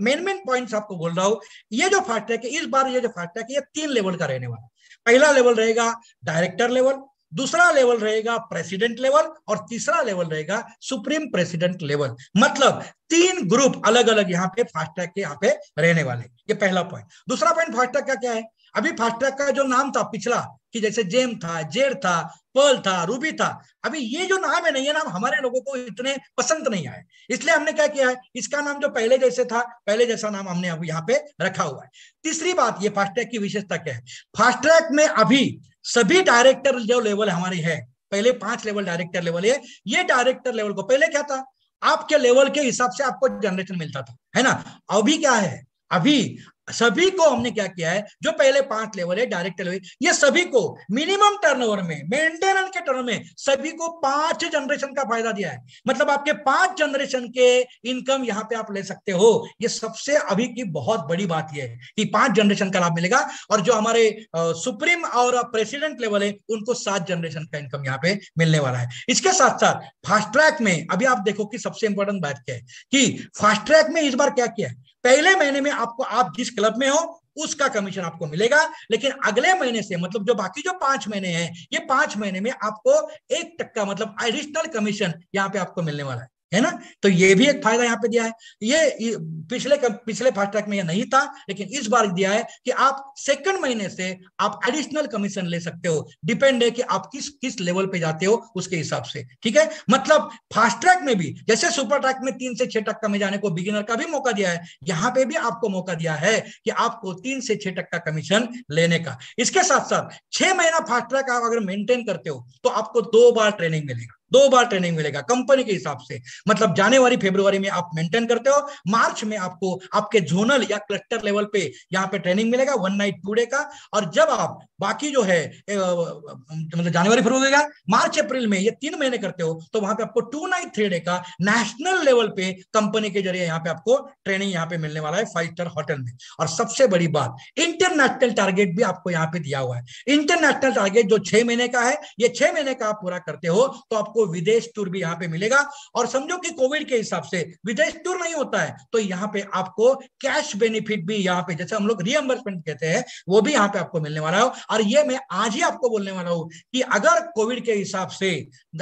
मेन मेन पॉइंट्स आपको बोल रहा हूँ ये जो फास्ट ट्रैक है इस बार ये जो फास्ट ट्रैक है ये तीन लेवल का रहने वाला पहला लेवल रहेगा डायरेक्टर लेवल दूसरा लेवल रहेगा प्रेसिडेंट लेवल और तीसरा लेवल रहेगा सुप्रीम प्रेसिडेंट लेवल मतलब तीन ग्रुप अलग अलग यहाँ पे फास्ट ट्रैक के यहाँ पे रहने वाले ये पहला पॉइंट दूसरा पॉइंट फास्ट ट्रैक का क्या है अभी फास्ट ट्रैक का जो नाम था पिछला कि जैसे जेम था जेड था, पर्ल था, रूबी था। अभी ये जो नाम है ना, ये नाम हमारे लोगों को इतने पसंद नहीं आए। इसलिए हमने क्या किया है? इसका नाम जो पहले जैसे था, पहले जैसा नाम हमने अब यहाँ पे रखा हुआ है। तीसरी बात, ये फास्ट्रैक की विशेषता क्या है? फास्ट्रैक में अभी सभी डायरेक्टर जो लेवल हमारी है, पहले पाँच लेवल डायरेक्टर लेवल है, ये डायरेक्टर लेवल को पहले क्या था? आपके लेवल के हिसाब से आपको जनरेशन मिलता था, है ना? अभी क्या है? अभी सभी को हमने क्या किया है? जो पहले पाँच लेवल है डायरेक्ट लेवल ये सभी को मिनिमम टर्नओवर में मेंटेनेंस के टर्न में, सभी को पाँच जनरेशन का फ़ायदा दिया है। मतलब आपके पाँच जनरेशन के इनकम यहाँ पे आप ले सकते हो। ये सबसे अभी की बहुत बड़ी बात यह है कि पाँच जनरेशन का लाभ मिलेगा और जो हमारे सुप्रीम और प्रेसिडेंट लेवल है, उनको सात जनरेशन का इनकम यहाँ पे मिलने वाला है। इसके साथ साथ फास्ट ट्रैक में, अभी आप देखो कि सबसे इंपॉर्टेंट बात क्या है कि फास्ट ट्रैक में इस बार क्या किया है? पहले महीने में आपको, आप जिस क्लब में हो, उसका कमीशन आपको मिलेगा। लेकिन अगले महीने से मतलब जो बाकी जो पाँच महीने हैं, ये पाँच महीने में आपको एक टक्का मतलब एडिशनल कमीशन यहाँ पे आपको मिलने वाला है। है ना? तो ये भी एक फ़ायदा यहाँ पे दिया है। ये पिछले पिछले फास्ट ट्रैक में ये नहीं था, लेकिन इस बार दिया है कि आप सेकंड महीने से आप एडिशनल कमीशन ले सकते हो। डिपेंड है कि आप किस किस लेवल पे जाते हो उसके हिसाब से, ठीक है? मतलब फास्ट ट्रैक में भी, जैसे सुपर ट्रैक में तीन से छह टक्का में जाने को बिगिनर का भी मौका दिया है, यहाँ पे भी आपको मौका दिया है कि आपको तीन से छह टक्का कमीशन लेने का। इसके साथ साथ छह महीना फास्ट ट्रैक आप अगर मेंटेन करते हो तो आपको दो बार ट्रेनिंग मिलेगा। दो बार ट्रेनिंग मिलेगा कंपनी के हिसाब से। मतलब जनवरी फेब्रुवरी में आप मेंटेन करते हो मार्च में आपको, आपके जोनल या क्लस्टर लेवल पे यहाँ पे ट्रेनिंग मिलेगा वन नाइट टू डे का। और जब आप बाकी जो है मतलब जनवरी फरवरी का मार्च अप्रैल में ये तीन महीने करते हो तो वहाँ पे आपको टू नाइट थ्री डे का नेशनल लेवल पे कंपनी के ज़रिए यहाँ पे आपको ट्रेनिंग यहाँ पे मिलने वाला है फाइव स्टार होटल में। और सबसे बड़ी बात इंटरनेशनल टारगेट भी आपको यहाँ पे दिया हुआ है। इंटरनेशनल टारगेट जो छह महीने का है, ये छह महीने का आप पूरा करते हो तो आपको विदेश टूर भी यहाँ पे मिलेगा। और समझो कि कोविड के हिसाब से विदेश टूर नहीं होता है तो यहाँ पे आपको कैश बेनिफिट भी यहाँ पे, जैसे हम लोग रियम्बर्समेंट कहते हैं, वो भी यहाँ पे आपको मिलने वाला है। और ये मैं आज ही आपको बोलने वाला हूँ कि अगर कोविड के हिसाब से,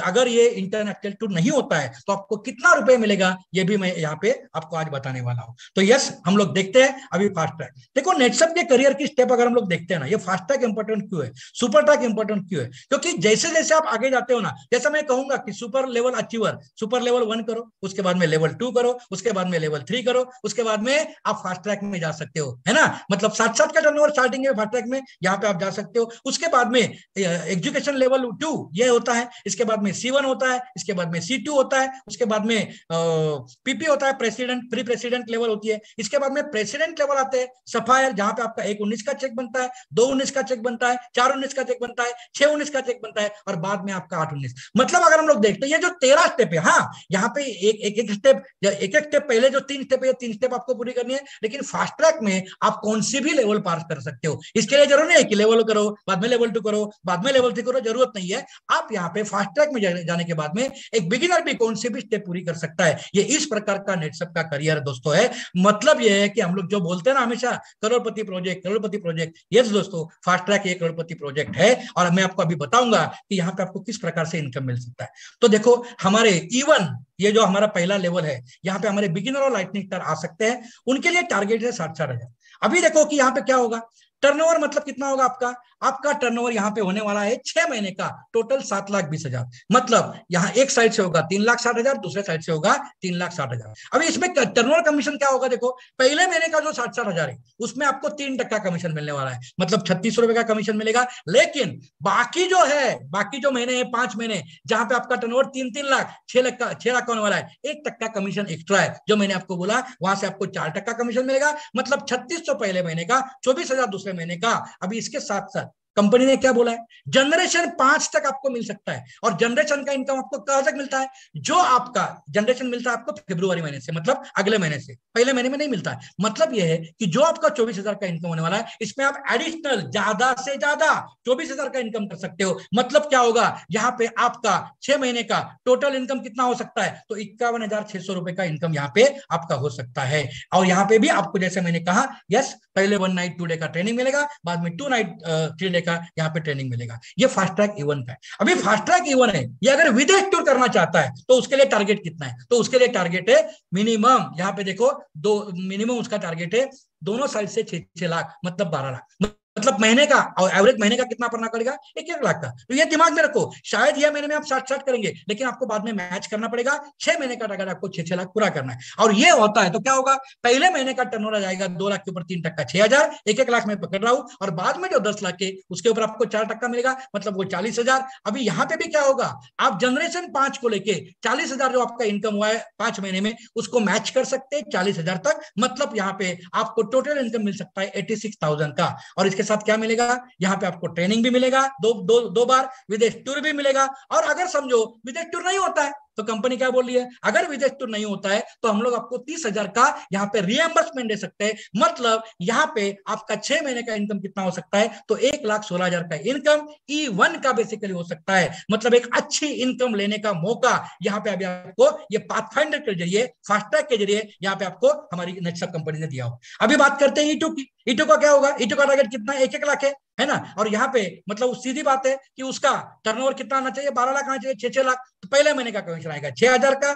अगर ये इंटरनेशनल टूर नहीं होता है तो आपको कितना रुपए मिलेगा, ये भी मैं यहाँ पे आपको आज बताने वाला हूँ। तो यस हम लोग देखते हैं, अभी फास्ट ट्रैक देखो नेटसअप के करियर की स्टेप अगर हम लोग देखते हैं ना, ये फास्ट ट्रैक इंपॉर्टेंट क्यों है? सुपर ट्रैक इंपॉर्टेंट क्यों है? क्योंकि जैसे जैसे आप आगे जाते हो ना, जैसा मैं कहूँगा कि super level achiever super level one करो, उसके बाद में लेवल टू करो, उसके बाद में लेवल थ्री करो, उसके बाद में आप फास्ट ट्रैक में जा सकते हो, है ना? मतलब सात सात का टर्नओवर स्टार्टिंग है फास्ट ट्रैक में, यहाँ पे आप जा सकते हो। उसके बाद में एजुकेशन लेवल टू ये होता है, इसके बाद में सी होता है, इसके बाद में सी होता है, उसके बाद में पीपी होता है प्रेसिडेंट प्री प्रेसिडेंट लेवल होती है। इसके बाद में प्रेसिडेंट लेवल आते हैं सफायर जहाँ पे आपका एक उन्नीस का चेक बनता है, दो उन्नीस का चेक बनता है, चार उन्नीस का चेक बनता है, छह उन्नीस का चेक बनता है, और बाद में आपका आठ उन्नीस। मतलब अगर हम लोग देखते हैं ये जो तेरह स्टेप है हाँ यहाँ पे एक एक एक स्टेप एक एक स्टेप पहले जो तीन स्टेप है तीन स्टेप आपको पूरी करनी है, लेकिन फास्ट ट्रैक में आप कौन सी भी लेवल पास कर सकते हो। इसके लिए ज़रूर है कि लेवल करो, बाद में लेवल टू करो, बाद में लेवल थ्री करो, ज़रूरत नहीं है। आप यहाँ पे फास्ट ट्रैक में जाने के बाद में एक बिगिनर भी कौन सी भी स्टेप पूरी कर सकता है। ये इस प्रकार का नेटसप का करियर दोस्तों है। मतलब ये है कि हम लोग जो बोलते हैं ना हमेशा, करोड़पति प्रोजेक्ट करोड़पति प्रोजेक्ट ये दोस्तों फास्ट ट्रैक एक करोड़पति प्रोजेक्ट है। और मैं आपको अभी बताऊँगा कि यहाँ पे आपको किस प्रकार से इनकम मिल सकता है। तो देखो, हमारे इवन ये जो हमारा पहला लेवल है, यहाँ पे हमारे बिगिनर और लाइटनिंग आ सकते हैं। उनके लिए टारगेट है साठ चार हज़ार। अभी देखो कि यहाँ पे क्या होगा? टर्नओवर मतलब कितना होगा आपका? आपका टर्नओवर यहाँ पे होने वाला है छह महीने का। टोटल सात लाख बीस हज़ार। मतलब यहाँ एक साइड से होगा तीन लाख साठ हज़ार, दूसरे साइड से होगा तीन लाख साठ हज़ार। अभी इसमें टर्नओवर कमीशन क्या होगा देखो? पहले महीने का जो साठ साठ हज़ार है, उसमें आपको तीन टक्का कमीशन मिलने वाला है। मतलब छत्तीस रुपए का कमीशन मिलेगा। लेकिन बाकी जो है, बाकी जो महीने है, पाँच महीने, जहाँ पे आपका टर्नओवर तीन तीन लाख, छह लाख का छह लाख का होने वाला है, एक टक्का कमीशन एक्स्ट्रा है, जो मैंने आपको बोला, वहाँ से आपको चार टक्का कमीशन मिलेगा। मतलब छत्तीस पहले महीने का, चौबीस हज़ार दूसरे कहा अभी इसके साथ साथ कंपनी ने क्या बोला है? जनरेशन पाँच तक आपको मिल सकता है। और जनरेशन का इनकम आपको कहाँ तक मिलता है? जो आपका जनरेशन मिलता है आपको फेब्रुवरी महीने से मतलब अगले महीने से। पहले महीने में नहीं मिलता है। मतलब यह है कि जो आपका चौबीस हज़ार का इनकम होने वाला है, इसमें आप एडिशनल ज़्यादा से ज़्यादा चौबीस हज़ार का इनकम कर सकते हो। मतलब क्या होगा? यहाँ पे आपका छह महीने का टोटल इनकम कितना हो सकता है? तो इक्यावन हज़ार छह सौ रुपए का इनकम यहाँ पे आपका हो सकता है। और यहाँ पे भी आपको जैसे मैंने कहा यस पहले वन नाइट टू डे का ट्रेनिंग मिलेगा, बाद में टू नाइट थ्री डे का यहाँ पे ट्रेनिंग मिलेगा। ये फास्ट ट्रैक इवन का है। अभी फास्ट ट्रैक इवन है, ये अगर विदेश टूर करना चाहता है तो उसके लिए टारगेट कितना है? तो उसके लिए टारगेट है मिनिमम यहाँ पे देखो, दो मिनिमम उसका टारगेट है दोनों साइड से छह लाख मतलब बारह लाख। मतलब महीने का, और एवरेज महीने का कितना पड़ना पड़ेगा? एक एक लाख का। तो ये दिमाग में रखो। शायद यह महीने में आप साठ साठ करेंगे, लेकिन आपको बाद में मैच करना पड़ेगा। छह महीने का टारगेट आपको छह छह लाख पूरा करना है। और ये होता है तो क्या होगा? पहले महीने का टर्न जाएगा, दो लाख के ऊपर तीन टक्का, छह हज़ार, एक एक लाख में पकड़ रहा हूँ, और बाद में जो दस लाख के, उसके ऊपर आपको चार टक्का मिलेगा मतलब वो चालीस हज़ार। अभी यहाँ पे भी क्या होगा? आप जनरेशन पाँच को लेके चालीस हज़ार जो आपका इनकम हुआ है पाँच महीने में, उसको मैच कर सकते हैं चालीस हज़ार तक। मतलब यहाँ पे आपको टोटल इनकम मिल सकता है एटी सिक्स थाउज़ेंड का। और इसके साथ क्या मिलेगा? यहाँ पे आपको ट्रेनिंग भी मिलेगा, दो दो दो बार विदेश टूर भी मिलेगा। और अगर समझो, विदेश टूर नहीं होता है तो कंपनी क्या बोल रही है? अगर विदेश टूर नहीं होता है तो हम लोग आपको तीस हज़ार का यहाँ पे रियम्बर्समेंट दे सकते हैं। मतलब यहाँ पे आपका छह महीने का इनकम कितना हो सकता है? तो एक लाख सोलह हज़ार का इनकम ई वन का बेसिकली हो सकता है। मतलब एक अच्छी इनकम लेने का मौका यहाँ पे अभी आपको ये पाथफाइंडर के ज़रिए फास्टैग के ज़रिए यहाँ पे आपको हमारी नेक्स्ट कंपनी ने दिया हो अभी बात करते हैं ईटू की। ईटू का क्या होगा? ईटू का टारगेट कितना एक एक लाख है। है ना? और यहाँ पे मतलब सीधी बात है कि उसका टर्नओवर कितना आना चाहिए? बारह लाख आना चाहिए छह छह लाख। तो पहले महीने का कमीशन आएगा। छह हज़ार का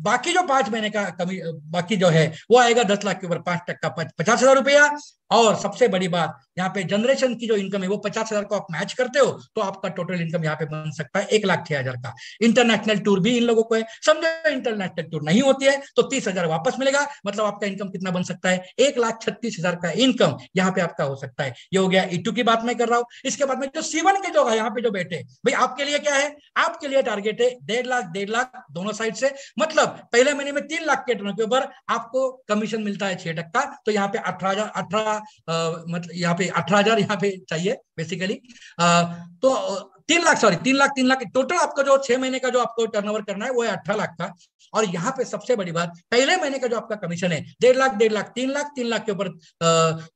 बाकी जो पाँच महीने का कमी, बाकी जो है, वो आएगा दस लाख के ऊपर, पाँच टक्का पचास हज़ार रुपया। और सबसे बड़ी बात, यहाँ पे जनरेशन की जो इनकम है, वो पचास हज़ार को आप मैच करते हो तो आपका टोटल इनकम यहाँ पे बन सकता है एक लाख छह हज़ार का। इंटरनेशनल टूर भी इन लोगों को है। समझो इंटरनेशनल टूर नहीं होती है तो तीस हज़ार वापस मिलेगा। मतलब आपका इनकम कितना बन सकता है? एक लाख छत्तीस हज़ार का इनकम यहाँ पे आपका हो सकता है। ये हो गया ईटू की बात मैं कर रहा हूँ। इसके बाद में जो सीवन के जो यहाँ पे जो बैठे, भाई आपके लिए क्या है? आपके लिए टारगेट है डेढ़ लाख डेढ़ लाख दोनों साइड से। मतलब पहले महीने में तीन लाख के टर्न के ऊपर आपको कमीशन मिलता है छह टक्का तो यहाँ पे अठारह हज़ार, अठारह मतलब यहाँ पे अठारह हज़ार यहाँ पे चाहिए बेसिकली तो तीन लाख सॉरी तीन लाख तीन लाख टोटल आपका जो छह महीने का जो आपको टर्नओवर करना है, वो है अठारह लाख का। और यहाँ पे सबसे बड़ी बात, पहले महीने का जो आपका कमीशन है, डेढ़ लाख डेढ़ लाख, तीन लाख तीन लाख के ऊपर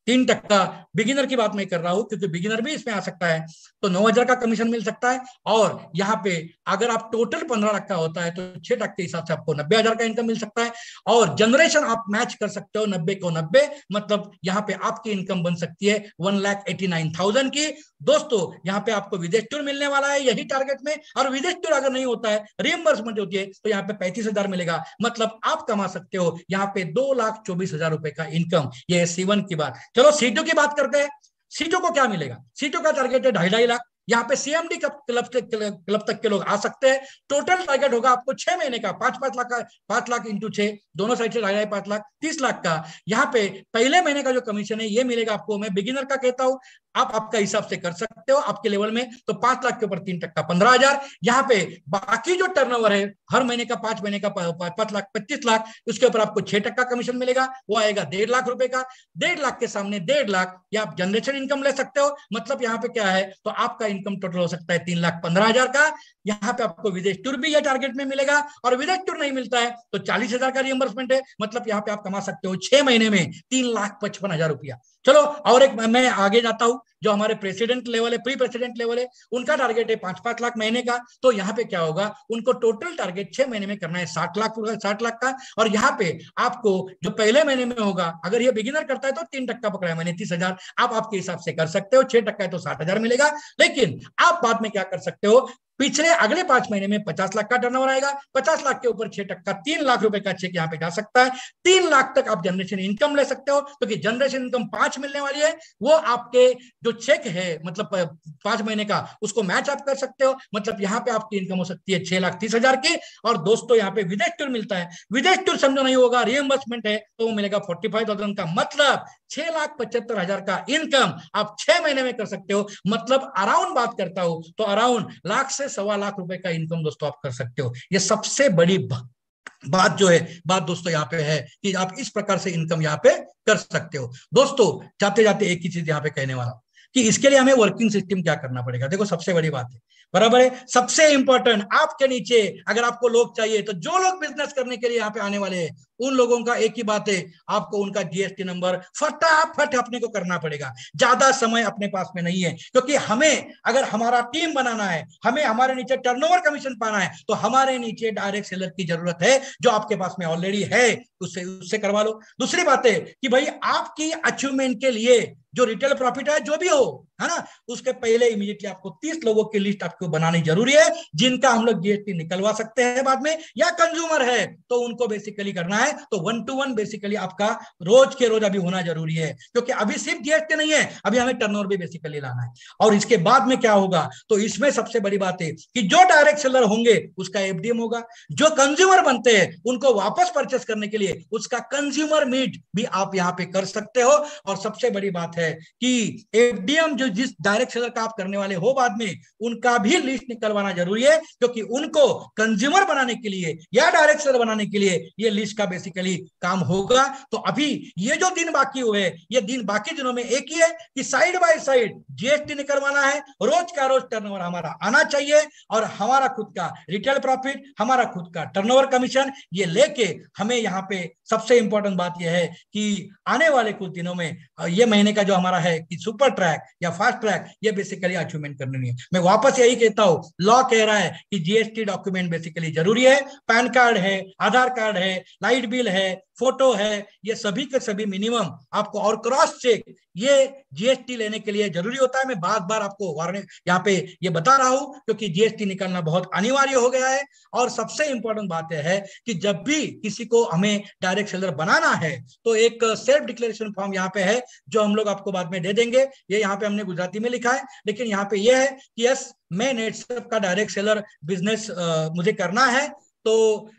तीन टक्का बिगिनर की बात मैं कर रहा हूँ, क्योंकि बिगिनर भी इसमें आ सकता है तो नौ हज़ार का कमीशन मिल सकता है। और यहाँ पे अगर आप टोटल पंद्रह लाख का होता है तो छह टक्के के हिसाब से आपको नब्बे हज़ार का इनकम मिल सकता है। और जनरेशन आप मैच कर सकते हो नब्बे को नब्बे मतलब यहाँ पे आपकी इनकम बन सकती है one lakh eighty nine thousand की। दोस्तों, यहाँ पे आपको विदेश टूर मिलने वाला है, यही टारगेट में, और विदेश टूर अगर नहीं होता है रियम्बर्समेंट होती है तो यहाँ पे पैंतीस हज़ार मिलेगा। मतलब आप कमा सकते हो, यहाँ पे दो लाख चौबीस हज़ार रुपए का इनकम ये सीवन की बात। चलो सीटों की बात करते हैं। सीटों को क्या मिलेगा? सीटों का टारगेट है ढाई ढाई लाख। यहाँ पे सीएमडी क्लब क्लब तक के लोग आ सकते हैं। टोटल टारगेट होगा आपको छह महीने का पाँच पाँच लाख का, पाँच लाख इंटू छह। दोनों साइड से ढाई पाँच लाख, तीस लाख का। यहाँ पे पहले महीने का जो कमीशन है, ये मिलेगा आपको। मैं बिगिनर का कहता हूँ। आप आपका हिसाब से कर सकते हो आपके लेवल में। तो पाँच लाख के ऊपर तीन टक्का, पंद्रह हज़ार। यहाँ पे बाकी जो टर्नओवर है, हर महीने का पाँच महीने का पाँच लाख, पच्चीस लाख, उसके ऊपर आपको छह टक्का कमीशन मिलेगा। वो आएगा डेढ़ लाख रुपए का। डेढ़ लाख के सामने डेढ़ लाख, या आप जनरेशन इनकम ले सकते हो। मतलब यहाँ पे क्या है तो आपका इनकम टोटल हो सकता है तीन लाख पंद्रह हज़ार का। यहाँ पे आपको विदेश टूर भी यह टारगेट में मिलेगा। और विदेश टूर नहीं मिलता है तो चालीस हज़ार का रियम्बर्समेंट है। मतलब यहाँ पे आप कमा सकते हो छह महीने में तीन लाख पचपन हज़ार रुपया। चलो और एक मैं आगे जाता हूँ। जो हमारे प्रेसिडेंट लेवल है प्री प्रेसिडेंट लेवल है, उनका टारगेट है पाँच पाँच लाख महीने का। तो यहाँ पे क्या होगा? उनको टोटल टारगेट छह महीने में करना है, साठ लाख साठ लाख का। और यहाँ पे आपको जो पहले महीने में होगा, अगर ये बिगिनर करता है तो तीन टक्का पकड़ा है मैंने, तीस हज़ार। आप आपके हिसाब से कर सकते हो, छह टक्का है तो साठ हज़ार मिलेगा। लेकिन आप बाद में क्या कर सकते हो? पिछले अगले पाँच महीने में पचास लाख का टर्नओवर आएगा। पचास लाख के ऊपर छह टक्का, तीन लाख रुपए का चेक यहाँ पे जा सकता है। तीन लाख तक आप जनरेशन इनकम ले सकते हो। क्योंकि तो जनरेशन इनकम पाँच मिलने वाली है। वो आपके जो चेक है मतलब पाँच महीने का, उसको मैच आप कर सकते हो। मतलब यहाँ पे आपकी इनकम हो सकती है छह लाख तीस हज़ार की, और दोस्तों, यहाँ पे विदेश टूर मिलता है। विदेश टूर समझो नहीं होगा रियम्बर्समेंट है तो वो मिलेगा फोर्टी फाइव थाउज़ेंड का। मतलब छह लाख पचहत्तर हज़ार का इनकम आप छह महीने में कर सकते हो। मतलब अराउंड बात करता हूँ तो अराउंड लाख से सवा लाख रुपए का इनकम दोस्तों आप कर सकते हो। ये सबसे बड़ी बात जो है, बात दोस्तों यहाँ पे है कि आप इस प्रकार से इनकम यहाँ पे कर सकते हो। दोस्तों जाते जाते एक ही चीज़ यहाँ पे कहने वाला कि इसके लिए हमें वर्किंग सिस्टम क्या करना पड़ेगा? देखो, सबसे बड़ी बात है। बराबर है? सबसे इंपॉर्टेंट आपके नीचे अगर आपको लोग चाहिए तो जो लोग बिज़नेस करने के लिए यहाँ पे आने वाले हैं उन लोगों का एक ही बात है, आपको उनका जीएसटी नंबर फटाफट अपने को करना पड़ेगा। ज़्यादा समय अपने पास में नहीं है, क्योंकि हमें, अगर हमारा टीम बनाना है, हमें हमारे नीचे टर्नओवर कमीशन पाना है तो हमारे नीचे डायरेक्ट सेलर की ज़रूरत है, जो आपके पास में ऑलरेडी है, उससे उससे करवा लो। दूसरी बात है कि भाई, आपकी अचीवमेंट के लिए जो रिटेल प्रॉफिट है, जो भी हो है ना? उसके पहले इमीडिएटली आपको तीस लोगों की लिस्ट आपको बनानी ज़रूरी है, जिनका हम लोग जीएसटी निकलवा सकते हैं बाद में, या कंज्यूमर है तो उनको बेसिकली करना है। तो वन टू वन बेसिकली आपका रोज के रोज अभी होना ज़रूरी है, क्योंकि अभी सिर्फ़ जीएसटी नहीं है, अभी हमें टर्नओवर भी बेसिकली लाना है। और इसके बाद में क्या होगा? तो इसमें सबसे बड़ी बात है कि जो डायरेक्ट सेलर होंगे, उसका एफडीएम होगा। जो कंज्यूमर बनते हैं, उनको वापस परचेस करने के लिए उसका कंज्यूमर मीट भी आप यहाँ पे कर सकते हो। और सबसे बड़ी बात है कि एफडीएम जो जिस डायरेक्ट सेलर का आप करने वाले हो बाद में, उनका भी लिस्ट निकलवाना ज़रूरी है, क्योंकि उनको कंज्यूमर बनाने के लिए या डायरेक्ट सेलर बनाने के लिए ये लिस्ट का बेसिकली काम होगा। तो अभी ये जो दिन बाकी हुए ये दिन बाकी दिनों में एक ही है कि साइड बाय साइड जीएसटी निकलवाना है, रोज का रोज टर्नओवर हमारा आना चाहिए, और हमारा खुद का रिटेल प्रॉफिट हमारा खुद का टर्नओवर कमीशन ये लेके हमें यहाँ पे सबसे इंपॉर्टेंट बात यह है कि आने वाले कुछ दिनों में ये महीने का जो हमारा है कि सुपर ट्रैक या फास्ट ट्रैक ये बेसिकली अचीवमेंट करनी है। मैं वापस यही कहता हूँ लॉ कह रहा है कि जीएसटी डॉक्यूमेंट बेसिकली ज़रूरी है। पैन कार्ड है, आधार कार्ड है लाइट बिल है फ़ोटो है, ये सभी के सभी मिनिमम आपको और क्रॉस चेक ये जीएसटी लेने के लिए ज़रूरी होता है। मैं बार बार आपको यहाँ पे ये बता रहा हूँ, क्योंकि जीएसटी निकलना बहुत अनिवार्य हो गया है। और सबसे इंपॉर्टेंट बात यह है कि जब भी किसी को हमें डायरेक्ट सेलर बनाना है तो एक सेल्फ डिक्लेरेशन फॉर्म यहाँ पे है, जो हम लोग आपको बाद में दे देंगे। ये यहाँ पे हमने गुजराती में लिखा है लेकिन यहाँ पे ये है कि यस मैं नेटसप का डायरेक्ट सेलर बिज़नेस मुझे करना है। तो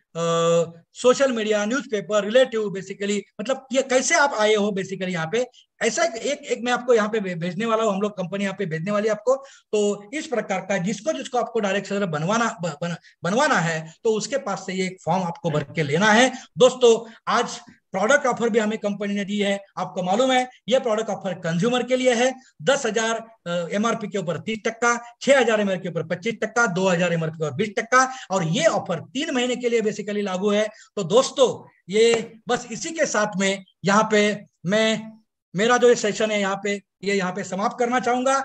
social media newspaper relative basically मतलब ये कैसे आप आए हो बेसिकली यहाँ पे? ऐसा एक एक मैं आपको यहाँ पे भेजने वाला हूँ हम लोग कंपनी यहाँ पे भेजने वाली है आपको। तो इस प्रकार का जिसको जिसको आपको डायरेक्ट सेलर बनवाना बन, बनवाना है तो उसके पास से ये एक फॉर्म आपको भर के लेना है। दोस्तों आज प्रोडक्ट ऑफ़र भी हमें कंपनी ने दी है, आपको मालूम है यह प्रोडक्ट ऑफ़र कंज्यूमर के लिए है। दस हज़ार एमआरपी के ऊपर तीस टक्का, छह हज़ार एमआर के ऊपर पच्चीस टक्का, दो हज़ार एमआरपी के ऊपर बीस टक्का, और ये ऑफ़र तीन महीने के लिए बेसिकली लागू है। तो दोस्तों, ये बस इसी के साथ में यहाँ पे मैं, मेरा जो सेशन है यहाँ पे, ये यहाँ पे समाप्त करना चाहूँगा।